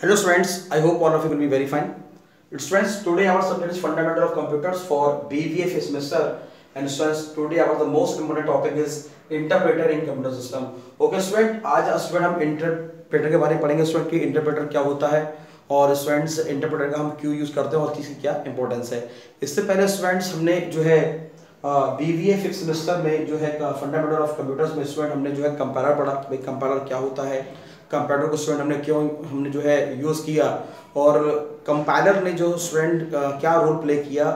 Hello students, I hope all of you will be very fine. Students, today our subject is fundamental of computers for fifth semester and students today our the most important topic is interpreter in computer system. Okay student, आज student हम interpreter के बारे में पढ़ेंगे student कि interpreter क्या होता है और स्टूडेंट्स इंटरप्रेटर का हम क्यों यूज़ करते हैं और किसकी क्या इंपॉर्टेंस है इससे पहले स्टूडेंट्स हमने जो है बी ए फिफ्थ सेमेस्टर में जो है फंडामेंटल ऑफ़ कंप्यूटर्स में स्टूडेंट हमने जो है कंपाइलर पढ़ा, भाई कंपाइलर क्या होता है? कंप्यूटर को स्टूडेंट हमने क्यों, हमने जो है यूज़ किया? और कंपाइलर ने जो स्टूडेंट क्या रोल प्ले किया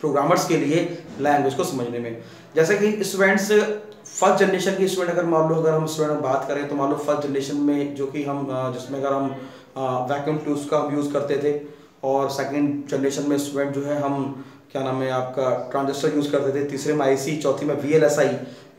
प्रोग्रामर्स के लिए लैंग्वेज को समझने में? जैसे कि स्टूडेंट्स फ़र्स्ट जनरेशन की स्टूडेंट अगर मान लो, अगर हम स्टूडेंट बात करें तो मान लो फ़र्स्ट जनरेशन में जो कि हम जिसमें अगर हम वैक्यूम टूल्स का हम यूज़ करते थे, और सेकेंड जनरेशन में स्टूडेंट जो है हम क्या नाम है, आपका ट्रांजिस्टर यूज़ करते थे। तीसरे में आईसी चौथी में वी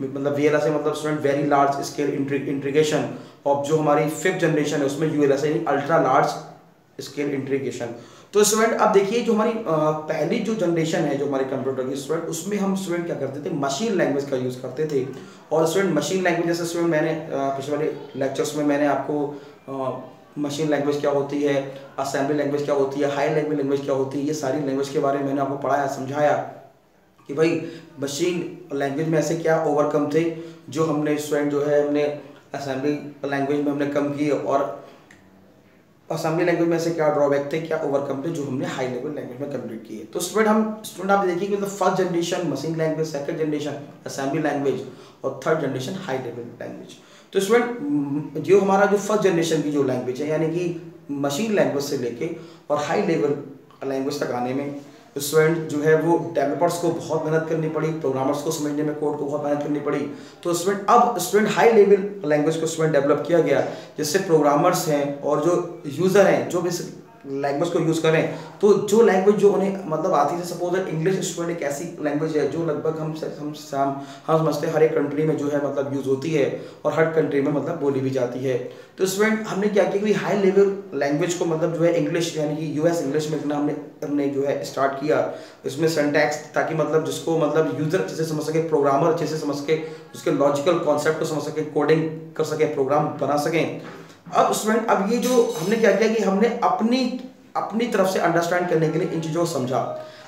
मतलब वी मतलब student very large scale integration और जो हमारी फिफ्थ जनरेशन है, उसमें U L ultra large scale integration तो स्टूडेंट अब देखिए, जो हमारी पहली जो जनरेशन है, जो हमारे कंप्यूटर की स्टूडेंट उसमें हम स्टूडेंट क्या करते थे? मशीन लैंग्वेज का यूज़ करते थे। और स्टूडेंट मशीन लैंग्वेज जैसे स्टूडेंट मैंने पिछले वाले लेक्चर्स में मैंने आपको मशीन लैंग्वेज क्या होती है असेंबली लैंग्वेज क्या होती है हाई लेवल लैंग्वेज क्या होती है, ये सारी लैंग्वेज के बारे में मैंने आपको पढ़ाया, समझाया कि भाई मशीन लैंग्वेज में ऐसे क्या ओवरकम थे जो हमने स्टूडेंट जो है हमने असेंबली लैंग्वेज में हमने कम किए और असेंबली लैंग्वेज में ऐसे क्या ड्रॉबैक थे, क्या ओवरकम थे जो हमने हाई लेवल लैंग्वेज में कंप्लीट किए। तो स्टूडेंट हम स्टूडेंट आप देखिए कि first generation machine language second generation assembly language और third generation high level language तो स्टूडेंट जो हमारा जो फ़र्स्ट जनरेशन की जो लैंग्वेज है, यानी कि मशीन लैंग्वेज से लेके और हाई लेवल लैंग्वेज तक आने में स्टूडेंट जो है वो डेवलपर्स को बहुत मेहनत करनी पड़ी प्रोग्रामर्स को समझने में कोड को बहुत मेहनत करनी पड़ी। तो स्टूडेंट अब स्टूडेंट हाई लेवल लैंग्वेज को स्टूडेंट डेवलप किया गया, जिससे प्रोग्रामर्स हैं और जो यूज़र हैं, जो भी लैंग्वेज को यूज़ करें तो जो लैंग्वेज जो उन्हें मतलब आती है सपोज़ इंग्लिश स्टूडेंट एक ऐसी लैंग्वेज है जो लगभग हम हम हम हम समझते हैं, हर एक कंट्री में जो है मतलब यूज़ होती है और हर कंट्री में मतलब बोली भी जाती है। तो स्टूडेंट हमने क्या किया कि हाई लेवल लैंग्वेज को मतलब जो है इंग्लिश यानी कि यूएस इंग्लिश में लिखना हमने हमने जो है स्टार्ट किया। इसमें सेंटैक्स ताकि मतलब जिसको मतलब यूज़र अच्छे से समझ सके प्रोग्रामर अच्छे से समझ सके, उसके लॉजिकल कॉन्सेप्ट को समझ सके कोडिंग कर सके प्रोग्राम बना सकें। अब स्टूडेंट अब ये जो हमने क्या किया कि हमने अपनी अपनी तरफ़ से अंडरस्टैंड करने के लिए इन चीज़ों को समझा।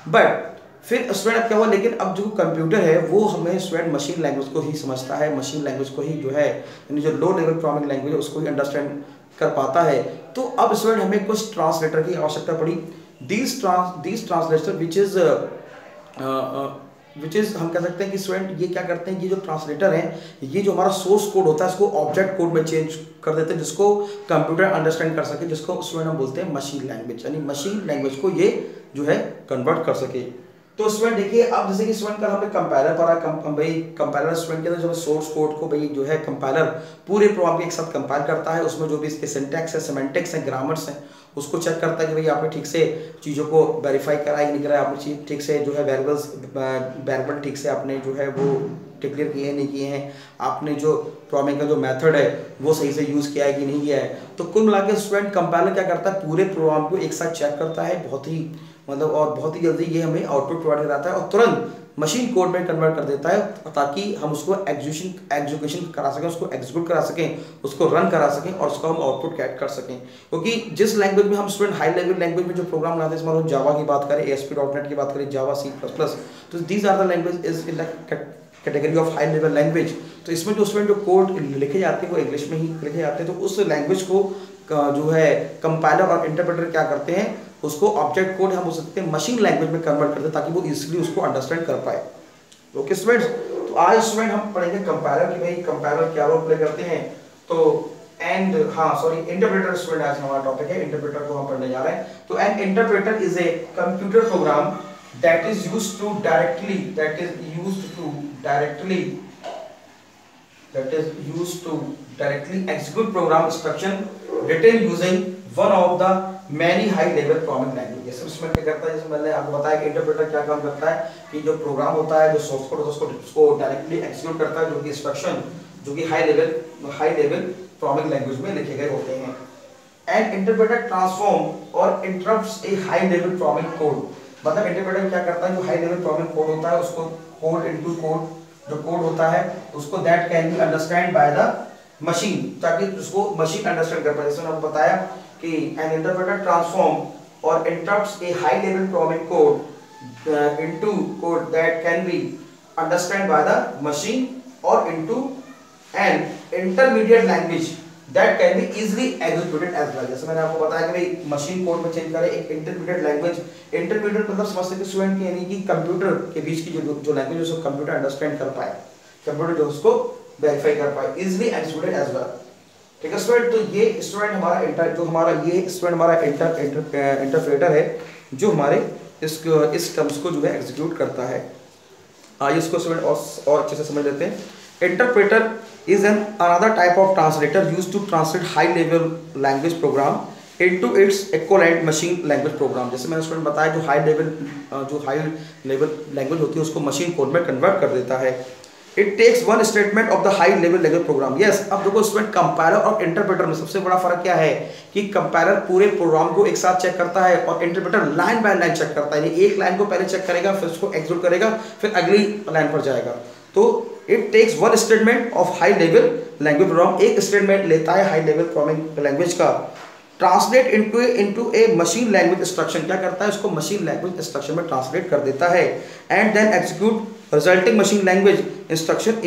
बट फिर स्टूडेंट अब क्या हुआ? लेकिन अब जो कंप्यूटर है, वो हमें स्टूडेंट मशीन लैंग्वेज को ही समझता है मशीन लैंग्वेज को ही जो है, यानी जो लो लेवल प्रोग्रामिंग लैंग्वेज है, उसको ही अंडरस्टैंड कर पाता है। तो अब स्टूडेंट हमें कुछ ट्रांसलेटर की आवश्यकता पड़ी। These trans these translator which is which is हम कह सकते हैं कि स्टूडेंट ये क्या करते हैं ये जो ट्रांसलेटर है ये जो हमारा सोर्स कोड होता है इसको ऑब्जेक्ट कोड में चेंज कर देते हैं जिसको कंप्यूटर अंडरस्टैंड कर सके जिसको स्टूडेंट हम बोलते हैं मशीन लैंग्वेज यानी मशीन लैंग्वेज को ये जो है कन्वर्ट कर सके। तो स्टूडेंट देखिए अब जैसे कि स्टूडेंट का हमने कंपाइलर पढ़ा कम, भाई कंपाइलर स्टूडेंट के अंदर जो सोर्स कोड को भाई जो है कंपाइलर पूरे प्रोग्राम के एक साथ कंपाइल करता है उसमें जो भी इसके सिंटेक्स है सिमेंटिक्स है ग्रामर्स हैं उसको चेक करता है कि भाई आपने ठीक से चीज़ों को वेरीफाई करा ही नहीं करा आपने चीज़ ठीक से जो है वेरिएबल्स वेरबल ठीक से आपने जो है वो डिक्लेयर किए नहीं किए हैं, आपने जो प्रोग्रामिंग का जो मेथड है, वो सही से यूज़ किया है कि नहीं किया है। तो कुल मिला के स्टूडेंट कंपाइलर क्या करता है, पूरे प्रोग्राम को एक साथ चेक करता है, बहुत ही मतलब और बहुत ही जल्दी ये हमें आउटपुट प्रोवाइड कराता है और तुरंत मशीन कोड में कन्वर्ट कर देता है ताकि हम उसको एग्जीक्यूशन एग्जीक्यूशन करा सकें, उसको एग्जीक्यूट करा सकें, उसको रन करा सकें और उसको हम आउटपुट कैट कर सकें। क्योंकि जिस लैंग्वेज में हम स्टूडेंट हाई लेवल लैंग्वेज में जो प्रोग्राम बनाते हैं मान जावा की बात करें एस पी डॉट नेट की बात करें जावा सी प्लस प्लस तो these are the language is in category of high level language तो इसमें जो स्टूडेंट जो कोड लिखे जाते हैं, वो इंग्लिश में ही लिखे जाते हैं तो उस लैंग्वेज को जो है कंपाइलर और इंटरप्रेटर क्या करते हैं? उसको ऑब्जेक्ट कोड हम हो सकते हैं मशीन लैंग्वेज में कन्वर्ट करते हैं ताकि वो इजीली उसको अंडरस्टैंड कर पाए। ओके स्टूडेंट्स तो आज स्टूडेंट हम पढ़ेंगे कंपाइलर की भाई कंपाइलर क्या रोल प्ले करते हैं? तो एंड हाँ सॉरी इंटरप्रेटर स्टूडेंट आज हमारा टॉपिक है इंटरप्रेटर को हम पढ़ने जा रहे हैं। तो an interpreter is a computer program that is used to directly that is used to directly that is used to directly execute program instruction written using one of the many high level programming language उसमें क्या करता है, जैसे मैंने आपको बताया कि interpreter क्या काम करता है, कि जो प्रोग्राम होता है, जो सोर्स कोड उसको उसको डायरेक्टली एग्जीक्यूट करता है, जो कि इंस्ट्रक्शन जो कि high level high level programming language में लिखे गए होते हैं। एंड इंटरप्रेटर ट्रांसफॉर्म और interprets a high level programming code मतलब इंटरप्रेटर क्या करता है, जो हाई लेवल प्रोग्रामिंग कोड होता है, उसको कोड इनटू कोड जो कोड होता है, उसको that can be understand by the machine ताकि उसको मशीन अंडरस्टैंड कर पाए। जैसे मैंने बताया कि interpreter transform or interrupts a high level programming code uh, into code that can be understand by the machine or into an intermediate language that can be easily executed as well जैसे मैंने आपको बताया कि भाई machine code में change करें एक intermediate language intermediate मतलब समझ सकते स्टूडेंट की यानी कि कंप्यूटर के बीच की जो जो लैंग्वेज उसको कंप्यूटर अंडरस्टैंड कर पाए। कंप्यूटर जो उसको वेरीफाई कर पाए इजिली एग्जीक्यूटेड एज वेल ठीक है स्टूडेंट तो ये स्टूडेंट हमारा इंटर जो हमारा ये स्टूडेंट हमारा इंटर इंटरप्रेटर है, जो हमारे इस इस टर्म्स को जो है एग्जीक्यूट करता है। आइए इसको स्टूडेंट और और अच्छे से समझ लेते हैं। Interpreter is an, another type of translator used to translate high level language program into its equivalent machine language program जैसे मैंने स्टूडेंट बताया, जो हाई लेवल जो हाई लेवल लैंग्वेज होती है, उसको मशीन कोड में कन्वर्ट कर देता है। It takes one statement of the high level language program yes अब देखो स्टूडेंट कंपाइलर और इंटरप्रेटर में सबसे बड़ा फ़र्क क्या है? कि कंपाइलर पूरे प्रोग्राम को एक साथ चेक करता है और interpreter line by line check करता है। एक लाइन को पहले चेक करेगा, फिर उसको एग्जीक्यूट करेगा, फिर अगली लाइन पर जाएगा। तो it takes one statement of high level language program एक स्टेटमेंट लेता है हाई लेवल प्रोग्रामिंग लैंग्वेज का। Translate into into a machine language instruction क्या करता है? उसको मशीन लैंग्वेज इंस्ट्रक्शन में ट्रांसलेट कर देता है। And then execute resulting machine language instruction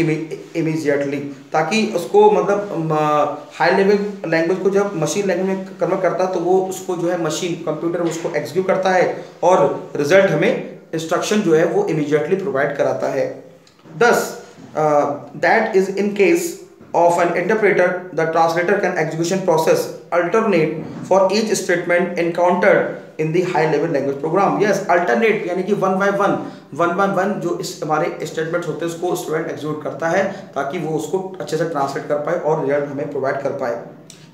immediately ताकि उसको मतलब हाई लेवल लैंग्वेज को जब मशीन लैंग्वेज में कन्वर्ट करता है तो वो उसको जो है मशीन कंप्यूटर उसको एग्जीक्यूट करता है और रिज़ल्ट हमें इंस्ट्रक्शन जो है वो इमीजिएटली प्रोवाइड कराता है। Thus that is in case of an interpreter, the translator can execution process alternate for each statement encountered in the high level language program yes alternate यानी कि one by one one by one जो इस हमारे statement होते हैं, उसको student execute करता है ताकि वो उसको अच्छे से ट्रांसलेट कर पाए और रिज़ल्ट हमें प्रोवाइड कर पाए।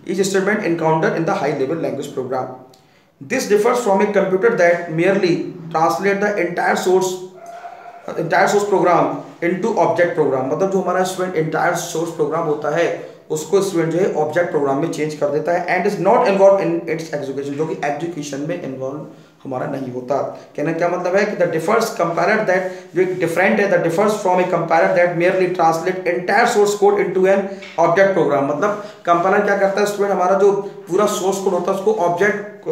Each statement encounter in the high level language program this differs from a computer that merely translate the entire source entire source program into object program मतलब जो हमारा स्टूडेंट इंटायर सोर्स प्रोग्राम होता है उसको student जो है object programme में change कर देता है and is not involve in its education जो कि एजुकेशन में इन्वॉल्व हमारा नहीं होता। कहने क्या मतलब है कि द डिफर्स कंपेयर दैट जो डिफरेंट है the differs from a compare that merely translate entire source code into an object program मतलब कंपाइलर क्या करता है स्टूडेंट हमारा जो पूरा सोर्स कोड होता है, उसको ऑब्जेक्ट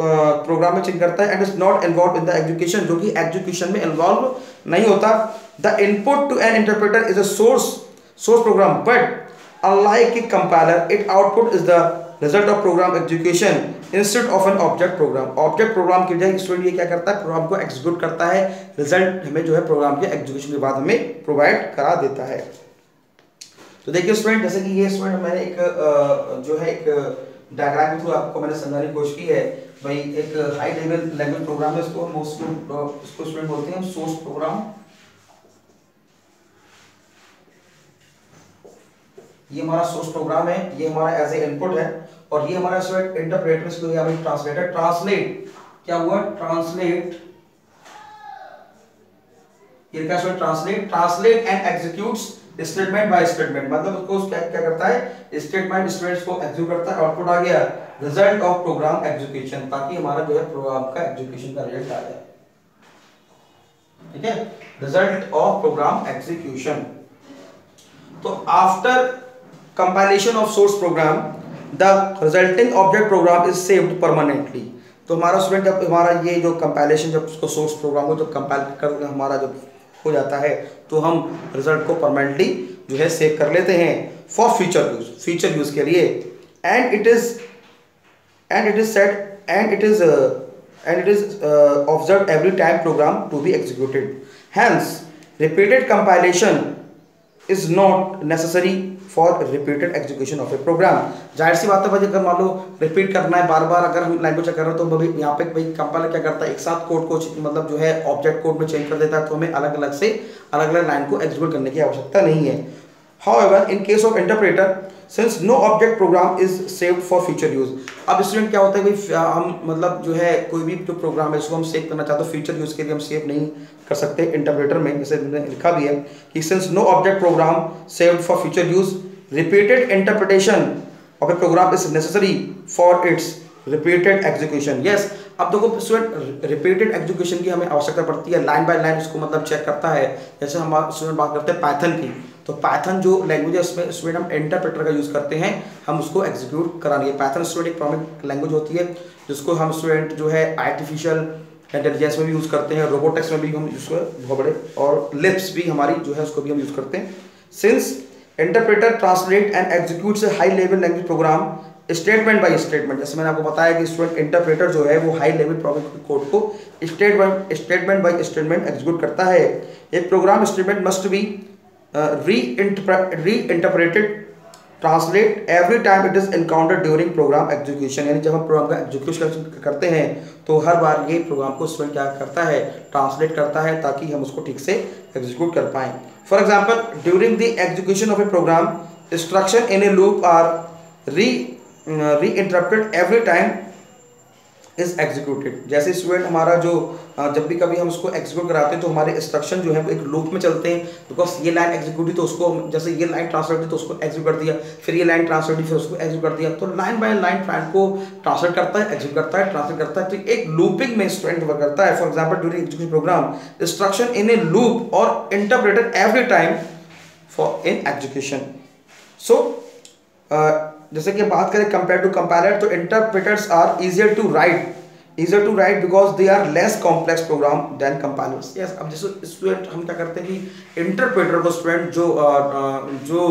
प्रोग्राम में चेंज करता है and is not involve in the education जो कि एजुकेशन में इन्वॉल्व नहीं होता। The input to an interpreter is a source source program but unlike a compiler, it output is the result of program execution instead of an object program. Object program की जगह student ये क्या करता है? Programme को execute करता है। Result हमें जो है प्रोग्राम के एग्जीक्यूशन के बाद हमें प्रोवाइड करा देता है। तो देखिए स्टूडेंट जैसे कि ये स्टूडेंट मैंने एक जो है एक डायग्राम के थ्रू आपको मैंने समझाने की कोशिश की है। भाई, एक हाई लेवल लैंग्वेज प्रोग्राम है इसको मोस्ट इसको स्टूडेंट बोलते हैं सोर्स प्रोग्राम ये हमारा सोर्स प्रोग्राम है, ये हमारा एज ए इनपुट है, और ये हमारा इंटरप्रेटर इसको ट्रांसलेटर ट्रांसलेट क्या हुआ? ट्रांसलेट ये क्या student translate translate and executes statement by statement मतलब उसको क्या क्या करता है? स्टेटमेंट स्टेटमेंट्स को एग्जीक्यूट करता है आउटपुट आ गया। रिज़ल्ट ऑफ़ प्रोग्राम एग्जीक्यूशन ताकि हमारा जो है प्रोग्राम का एग्जीक्यूशन का रिज़ल्ट आ जाए। ठीक है? रिज़ल्ट ऑफ़ प्रोग्राम एग्जीक्यूशन तो after compilation of source program the resulting object program is saved permanently तो हमारा स्टूडेंट जब, हमारा ये जो कंपाइलेशन जब उसको सोर्स प्रोग्राम को जब कंपाइल कर, हमारा जब हो जाता है तो हम रिज़ल्ट को परमानेंटली जो है सेव कर लेते हैं for future use future use के लिए. And it is and it is set and it is and it is observe every time program to be executed hence repeated compilation is not necessary for repeated execution of a program ज़ाहिर सी बात है भाई अगर मान लो repeat करना है बार बार अगर हम लैंग्वेज कर रहे हो तो भाई यहाँ पे भाई कंपाइलर क्या करता है एक साथ कोड को मतलब जो है ऑब्जेक्ट कोड में चेंज कर देता है तो हमें अलग अलग से अलग अलग लाइन को एग्जीक्यूट करने की आवश्यकता नहीं है However, in case of interpreter, since no object program is saved for future use. अब स्टूडेंट क्या होता है भाई हम मतलब जो है कोई भी जो प्रोग्राम है इसको हम सेव करना चाहते हैं फ्यूचर यूज़ के लिए हम सेव नहीं कर सकते हैं। इंटरप्रेटर में जैसे लिखा भी है कि since no object program saved for future use repeated interpretation of a program is necessary for its repeated execution yes अब देखो स्टूडेंट रिपीटेड एग्जीक्यूशन की हमें आवश्यकता पड़ती है। लाइन बाय लाइन उसको मतलब चेक करता है। जैसे हम स्टूडेंट बात करते हैं पैथन की तो पाइथन जो लैंग्वेज है, उसमें स्टूडेंट हम इंटरप्रेटर का यूज़ करते हैं। हम उसको एग्जीक्यूट कराने पाइथन स्टूडेंट एक प्रॉमिक लैंग्वेज होती है, जिसको हम स्टूडेंट जो है आर्टिफिशियल इंटेलिजेंस में भी यूज़ करते हैं रोबोटिक्स में भी हम उसको बहुत बड़े। और लिप्स भी हमारी जो है, उसको भी हम यूज़ करते हैं। Since interpreter translate and execute से high level language program statement by statement जैसे मैंने आपको बताया कि स्टूडेंट इंटरप्रेटर जो है, वो हाई लेवल कोड को statement statement by statement execute करता है। एक program statement must be re interpreted translate every time it is encounter during program execution यानी जब हम प्रोग्राम का एग्जीक्यूशन करते हैं तो हर बार ये प्रोग्राम को स्टूडेंट क्या करता है? ट्रांसलेट करता है ताकि हम उसको ठीक से एग्जीक्यूट कर पाएँ। For example during the execution of a program instruction in a loop are re re interrupted every time is executed जैसे स्टूडेंट हमारा जो जब भी कभी हम उसको एग्जीक्यूट कराते हैं तो हमारे इंस्ट्रक्शन जो है, वो एक लूप में चलते हैं बिकॉज़ ये लाइन एग्जीक्यूट हुई तो उसको जैसे ये लाइन ट्रांसलेट हुई तो उसको एग्जीक्यूट कर दिया, फिर ये लाइन ट्रांसलेट हुई, फिर उसको एग्जीक्यूट कर दिया तो लाइन बाय लाइन प्लान को ट्रांसलेट करता है एग्जीक्यूट करता है ट्रांसलेट करता है तो एक लूपिंग में स्टूडेंट वर्क करता है. For example during education program instruction in a loop और interpreted every time for in education so जैसे कि बात करें कंपेयर टू कंपेयर तो interpreters are easier to write easier to write because they are less complex program than compilers yes अब जैसे student हम क्या करते हैं कि इंटरप्रेटर को स्टूडेंट जो जो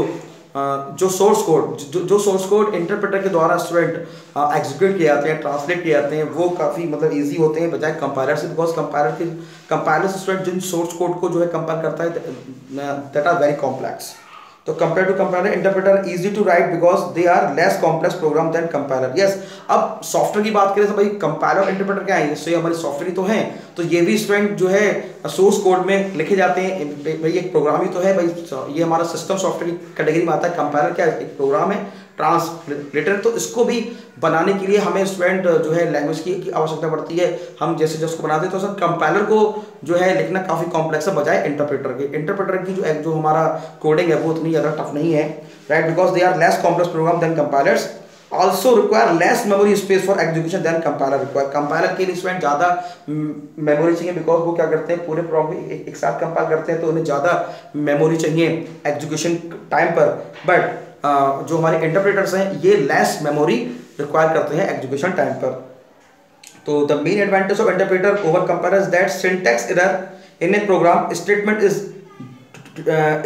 जो सोर्स कोड जो सोर्स कोड इंटरप्रेटर के द्वारा स्टूडेंट एग्जीक्यूट किए जाते हैं ट्रांसलेट किए जाते हैं, वो काफ़ी मतलब इजी होते हैं बजाय कंपाइलर से बिकॉज़ कंपाइलर के स्टूडेंट जिन सोर्स कोड को जो है कंपाइल करता है दैट आर वेरी कॉम्प्लेक्स तो compare to compiler interpreter easy to write because they are less complex program than compiler yes अब सॉफ्टवेयर की बात करें तो भाई कंपाइलर इंटरप्रेटर क्या है? ये हमारे सॉफ्टवेयर तो हैं। तो ये भी स्टूडेंट जो है सोर्स कोड में लिखे जाते हैं। भाई एक प्रोग्राम ही तो है। भाई, ये हमारा सिस्टम सॉफ्टवेयर की कैटेगरी में आता है। कंपाइलर क्या है? एक प्रोग्राम है। ट्रांसलेटर तो इसको भी बनाने के लिए हमें स्टूडेंट जो है लैंग्वेज की, की आवश्यकता पड़ती है। हम जैसे जैसे उसको बनाते हैं तो सर कंपाइलर को जो है लिखना काफ़ी कॉम्प्लेक्स है बजाय इंटरप्रेटर के। इंटरप्रेटर की जो जो हमारा कोडिंग है वो उतनी ज़्यादा टफ नहीं है right because they are less complex program than compilers also require less memory space for execution than compiler require compiler के लिए स्टूडेंट ज़्यादा मेमोरी चाहिए बिकॉज़ वो क्या करते हैं पूरे प्रॉब्लम एक, साथ कंपाइल करते हैं तो उन्हें ज़्यादा मेमोरी चाहिए एग्जीक्यूशन टाइम पर। बट जो हमारे इंटरप्रेटर्स हैं, ये लेस मेमोरी रिक्वायर करते हैं एजुकेशन टाइम पर। तो the main advantage of interpreter over compare that syntax error in a program statement is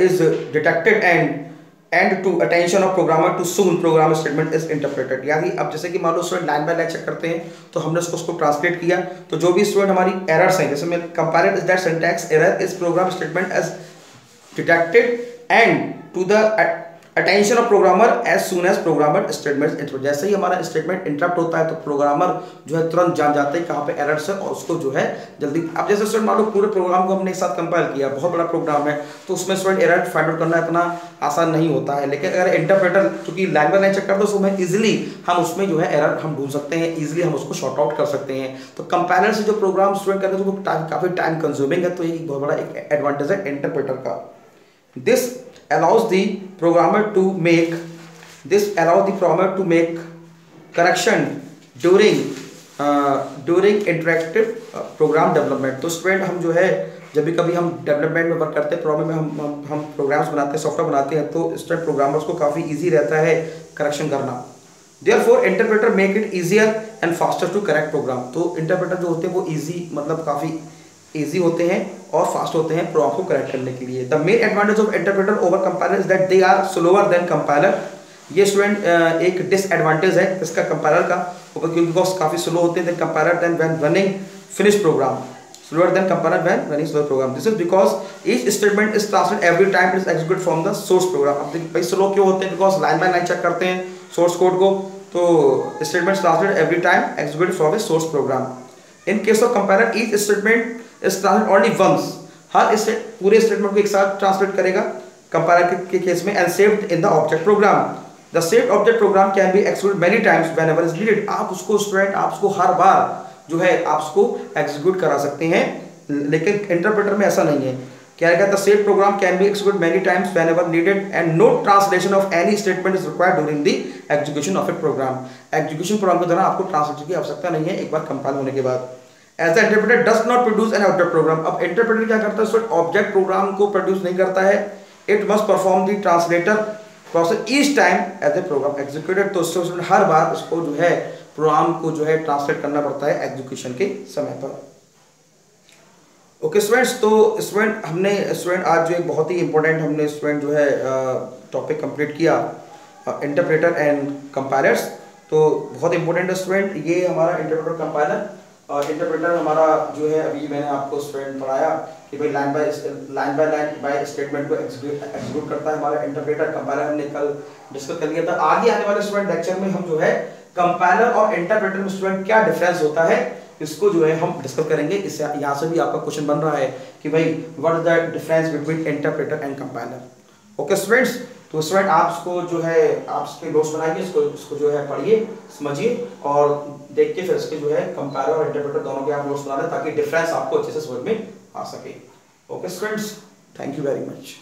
is detected and and to attention of programmer to soon program statement is interpreted यानी अब जैसे कि मान लो student line by line check करते हैं तो हमने उसको उसको ट्रांसलेट किया तो जो भी स्टूडेंट हमारी एरर्स हैं, जैसे मैं compare is that syntax error is program statement as detected and to the attention of programmer as soon as programmer statement जैसे ही हमारा स्टेटमेंट इंटरप्ट होता है तो प्रोग्रामर जो है तुरंत जान जाते हैं कहाँ पे एरर्स है और उसको जो है जल्दी अब जैसे स्टूडेंट मान लो पूरे प्रोग्राम को हमने एक साथ कंपाइल किया, बहुत बड़ा प्रोग्राम है तो उसमें स्टूडेंट एरर फाइंड आउट करना इतना आसान नहीं होता है। लेकिन अगर इंटरप्रेटर चूँकि लैंग्वेज लाइन चेक करते हैं उसमें इजिली हम उसमें जो है एरर हम ढूंढ सकते हैं इजिली हम उसको शॉर्ट आउट कर सकते हैं। तो कंपेयर से जो प्रोग्राम स्टूडेंट करते हैं तो काफ़ी टाइम कंज्यूमिंग है तो ये बहुत बड़ा एक एडवांटेज है इंटरप्रेटर का। This allows the programmer to make this allow the programmer to make correction during during interactive uh, program development. तो स्टूडेंट हम जो है जब भी कभी हम डेवलपमेंट में वर्क करते हैं प्रॉब्लम में हम हम, हम प्रोग्राम्स बनाते हैं सॉफ्टवेयर बनाते हैं तो स्टूडेंट प्रोग्रामर्स को काफ़ी ईजी रहता है करेक्शन करना। Therefore interpreter make it easier and faster to correct program तो इंटरप्रेटर जो होते हैं वो ईजी मतलब काफ़ी ईजी होते हैं और फास्ट होते हैं प्रोग्राम को करेक्ट करने के लिए। The main advantage of interpreter over compiler is that they are slower than compiler ये स्टूडेंट एक डिसएडवांटेज है इसका कंपाइलर का, क्योंकि बिकॉज़ काफ़ी स्लो होते हैं compiler than when running finish program than compiler when running slow program. This is because each statement is translated every time it is executed from the source program. अब देखिए slow क्यों होते हैं? बिकॉज़ line by line check करते हैं source code को तो statement translate every time executed from a source program in case of compiler each statement is translate only once हर इस पूरे स्टेटमेंट को एक साथ ट्रांसलेट करेगा कंपाइलर के केस में and saved in the object program the saved object program can be execute many times whenever is needed आप उसको स्टूडेंट आप उसको हर बार जो है, आप उसको एग्जीक्यूट करा सकते हैं। लेकिन इंटरप्रेटर में ऐसा नहीं है। क्या कहता है save program can be execute many times whenever needed and no translation of any statement is required during the execution of a program execution program के दौरान आपको ट्रांसलेशन की आवश्यकता नहीं है। एक बार कंपाइल होने के बाद। As the interpreter does not produce an object program अब इंटरप्रेटर क्या करता है? ऑब्जेक्ट प्रोग्राम को प्रोड्यूस नहीं करता है। It must perform the translator process each time as a program executed तो स्टूडेंट हर बार उसको जो है प्रोग्राम को जो है ट्रांसलेट करना पड़ता है एग्जीक्यूशन के समय पर। ओके स्टूडेंट्स तो स्टूडेंट हमने स्टूडेंट आज जो एक बहुत ही इंपॉर्टेंट हमने स्टूडेंट जो है टॉपिक कंप्लीट किया इंटरप्रेटर एंड कंपायलर्स तो बहुत इंपॉर्टेंट है स्टूडेंट ये हमारा इंटरप्रेटर कंपायलर इंटरप्रेटर हमारा जो है, अभी मैंने आपको स्टूडेंट पढ़ाया कि भाई line by line by line by statement को एग्जीक्यूट करता है हमारा इंटरप्रेटर कंपाइलर हमने कल डिस्कस कर लिया था। आगे आने वाले स्टूडेंट लेक्चर में हम जो है कंपाइलर और इंटरप्रेटर में स्टूडेंट क्या डिफरेंस होता है, इसको जो है हम डिस्कस करेंगे। इससे यहाँ से भी आपका क्वेश्चन बन रहा है कि भाई what is the difference between interpreter and compiler okay students तो स्टूडेंट आप उसको जो है, आप नोट्स बनाइए, उसको इसको जो है पढ़िए, समझिए और देख के फिर उसके जो है कंपेयर और इंटरप्रेटर दोनों के आप नोट्स बना लें ताकि डिफरेंस आपको अच्छे से समझ में आ सके। Okay students thank you very much